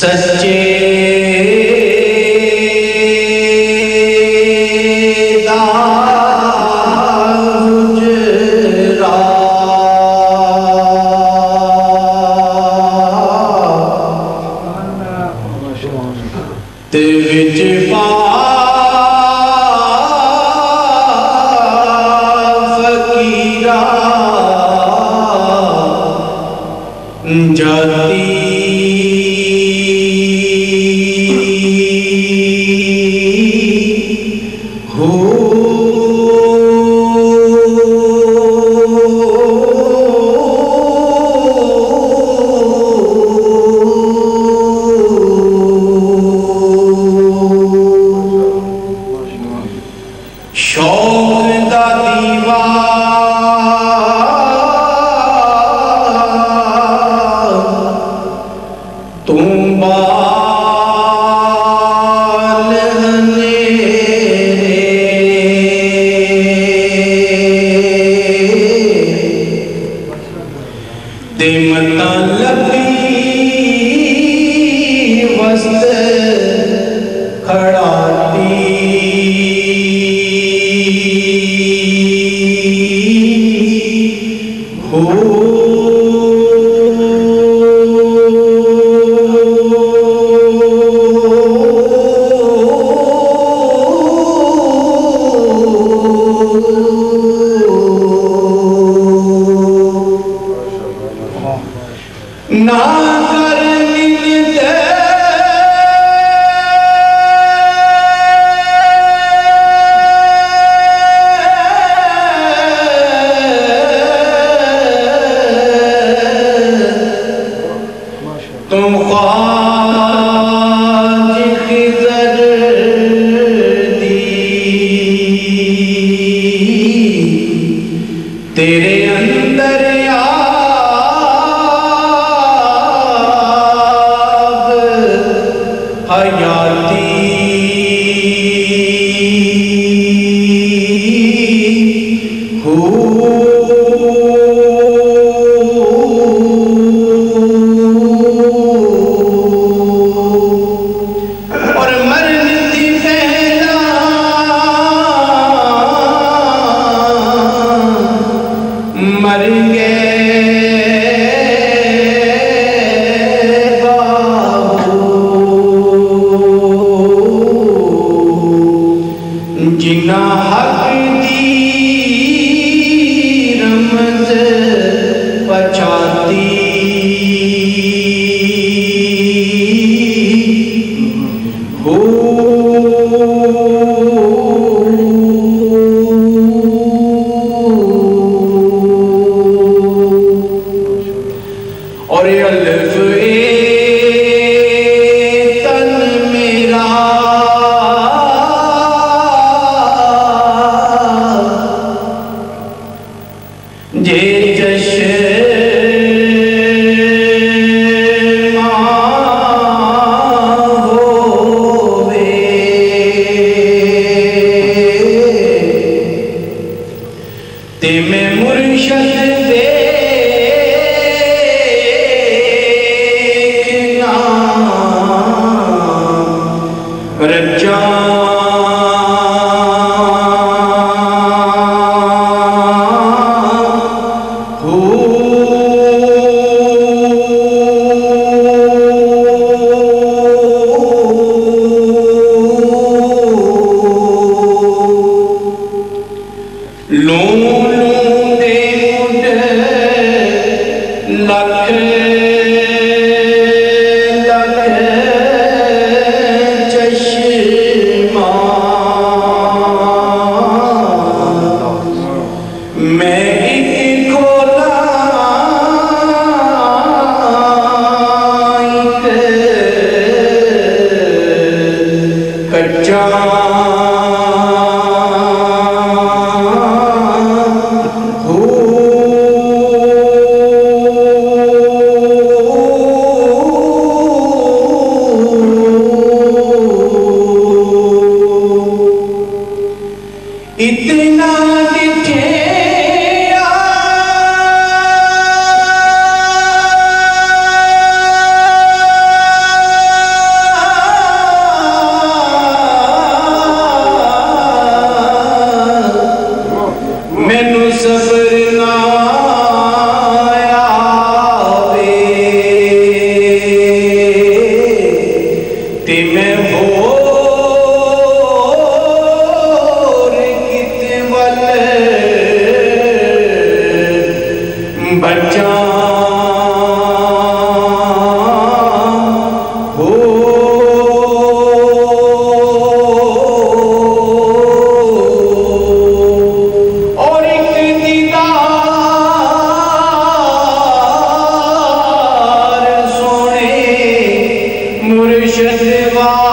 सच्चे तुम बाल वस्त खड़ाती। हो मर गए बाबू जिना हक दी रमज पचाती Senhor. ਮੈਨੂੰ ਸਬਰ ਨਾ Murşed var